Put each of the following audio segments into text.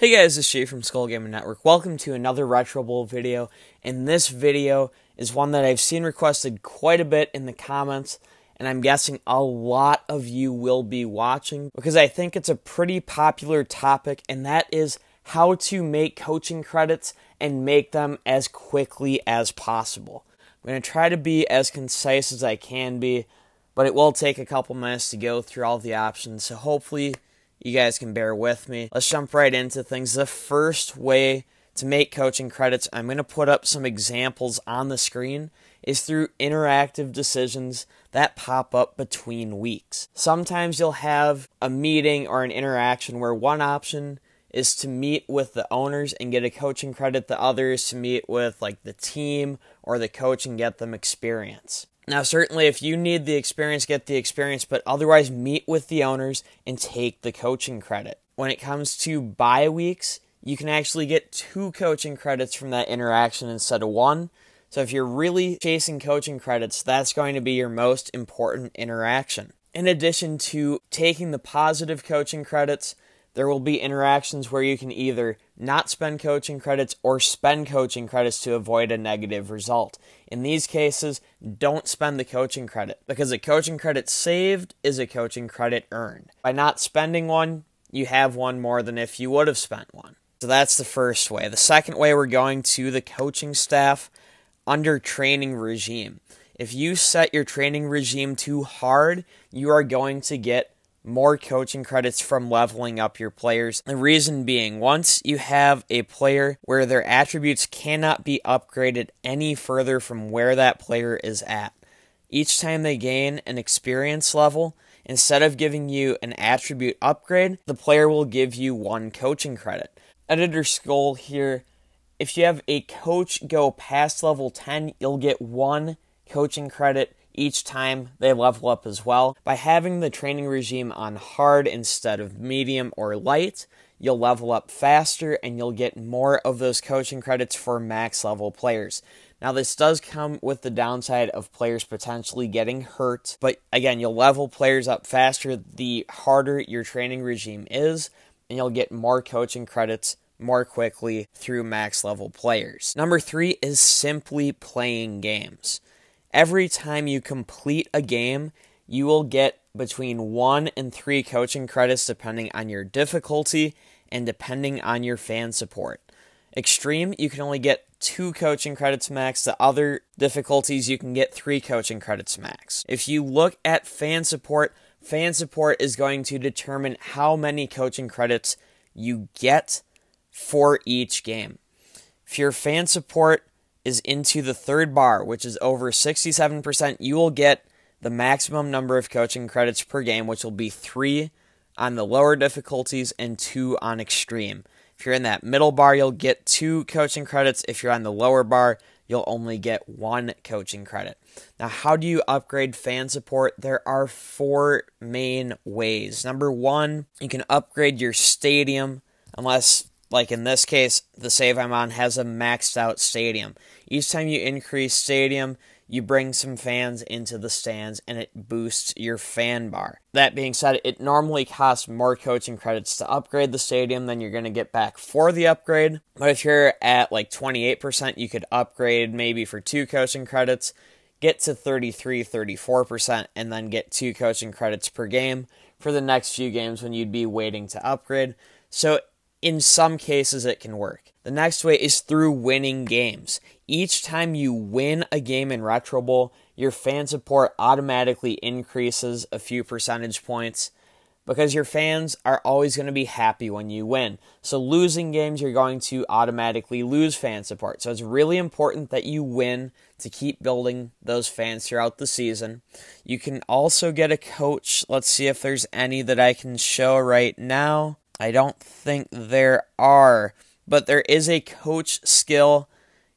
Hey guys, it's Jay from Skol Gaming Network. Welcome to another Retro Bowl video. And this video is one that I've seen requested quite a bit in the comments, and I'm guessing a lot of you will be watching because I think it's a pretty popular topic, and that is how to make coaching credits and make them as quickly as possible. I'm going to try to be as concise as I can be, but it will take a couple minutes to go through all the options, so hopefully you guys can bear with me. Let's jump right into things. The first way to make coaching credits, I'm going to put up some examples on the screen, is through interactive decisions that pop up between weeks. Sometimes you'll have a meeting or an interaction where one option is to meet with the owners and get a coaching credit, the other is to meet with like the team or the coach and get them experience. Now, certainly, if you need the experience, get the experience, but otherwise, meet with the owners and take the coaching credit. When it comes to bye weeks, you can actually get two coaching credits from that interaction instead of one. So, if you're really chasing coaching credits, that's going to be your most important interaction. In addition to taking the positive coaching credits, there will be interactions where you can either not spend coaching credits or spend coaching credits to avoid a negative result. In these cases, don't spend the coaching credit because a coaching credit saved is a coaching credit earned. By not spending one, you have one more than if you would have spent one. So that's the first way. The second way, we're going to the coaching staff under training regime. If you set your training regime too hard, you are going to get more coaching credits from leveling up your players. The reason being, once you have a player where their attributes cannot be upgraded any further from where that player is at, each time they gain an experience level, instead of giving you an attribute upgrade, the player will give you one coaching credit. Editor's goal here, if you have a coach go past level 10, you'll get one coaching credit each time they level up as well. By having the training regime on hard instead of medium or light, you'll level up faster and you'll get more of those coaching credits for max level players. Now, this does come with the downside of players potentially getting hurt, but again, you'll level players up faster the harder your training regime is, and you'll get more coaching credits more quickly through max level players. Number three is simply playing games. Every time you complete a game, you will get between one and three coaching credits depending on your difficulty and depending on your fan support. Extreme, you can only get two coaching credits max. The other difficulties, you can get three coaching credits max. If you look at fan support, fan support is going to determine how many coaching credits you get for each game. If your fan support is into the third bar, which is over 67%, you will get the maximum number of coaching credits per game, which will be three on the lower difficulties and two on extreme. If you're in that middle bar, you'll get two coaching credits. If you're on the lower bar, you'll only get one coaching credit. Now, how do you upgrade fan support? There are four main ways. Number one, you can upgrade your stadium, unless like in this case, the save I'm on has a maxed out stadium. Each time you increase stadium, you bring some fans into the stands and it boosts your fan bar. That being said, it normally costs more coaching credits to upgrade the stadium than you're going to get back for the upgrade. But if you're at like 28%, you could upgrade maybe for two coaching credits, get to 33, 34%, and then get two coaching credits per game for the next few games when you'd be waiting to upgrade. So in some cases, it can work. The next way is through winning games. Each time you win a game in Retro Bowl, your fan support automatically increases a few percentage points because your fans are always going to be happy when you win. So, losing games, you're going to automatically lose fan support. So, it's really important that you win to keep building those fans throughout the season. You can also get a coach. Let's see if there's any that I can show right now. I don't think there are, but there is a coach skill,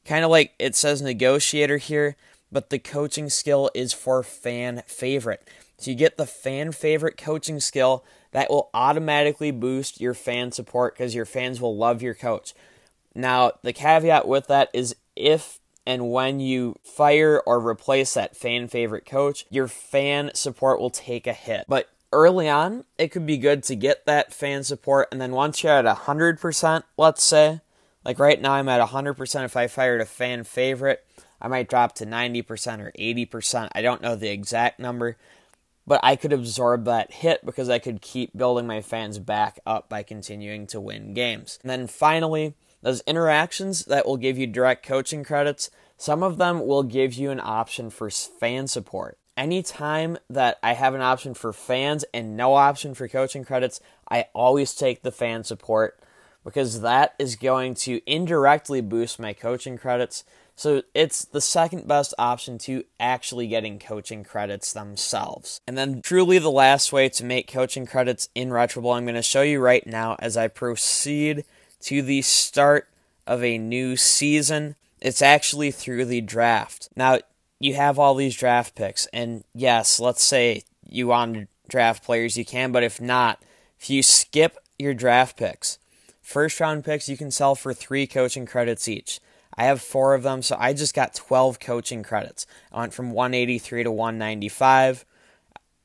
kind of like it says negotiator here, but the coaching skill is for fan favorite. So you get the fan favorite coaching skill that will automatically boost your fan support because your fans will love your coach. Now, the caveat with that is if and when you fire or replace that fan favorite coach, your fan support will take a hit. But early on, it could be good to get that fan support. And then once you're at 100%, let's say, like right now I'm at 100%. If I fired a fan favorite, I might drop to 90% or 80%. I don't know the exact number, but I could absorb that hit because I could keep building my fans back up by continuing to win games. And then finally, those interactions that will give you direct coaching credits, some of them will give you an option for fan support. Anytime that I have an option for fans and no option for coaching credits, I always take the fan support because that is going to indirectly boost my coaching credits. So it's the second best option to actually getting coaching credits themselves. And then, truly, the last way to make coaching credits in Retro I'm going to show you right now as I proceed to the start of a new season. It's actually through the draft. Now, you have all these draft picks, and yes, let's say you want to draft players, you can, but if not, if you skip your draft picks, first round picks you can sell for three coaching credits each. I have four of them, so I just got 12 coaching credits. I went from 183 to 195.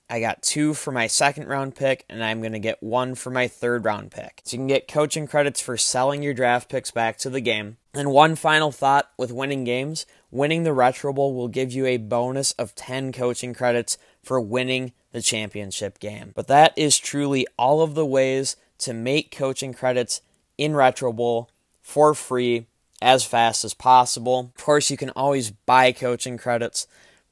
I got two for my second round pick, and I'm going to get one for my third round pick. So you can get coaching credits for selling your draft picks back to the game. And one final thought with winning games winning the Retro Bowl will give you a bonus of 10 coaching credits for winning the championship game. But that is truly all of the ways to make coaching credits in Retro Bowl for free as fast as possible. Of course, you can always buy coaching credits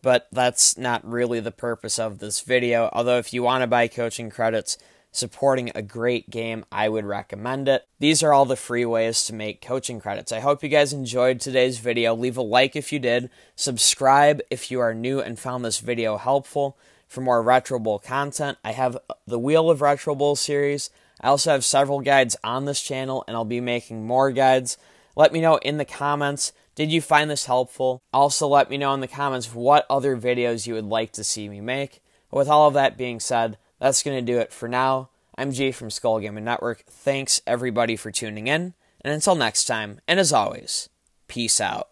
but that's not really the purpose of this video. Although, if you want to buy coaching credits supporting a great game, I would recommend it. These are all the free ways to make coaching credits. I hope you guys enjoyed today's video. Leave a like if you did, subscribe if you are new and found this video helpful. For more Retro Bowl content, I have the Wheel of Retro Bowl series. I also have several guides on this channel, and I'll be making more guides. Let me know in the comments did you find this helpful? Also, let me know in the comments what other videos you would like to see me make. With all of that being said, that's going to do it for now. I'm Jay from Skol Gaming Network. Thanks everybody for tuning in, and until next time, and as always, peace out.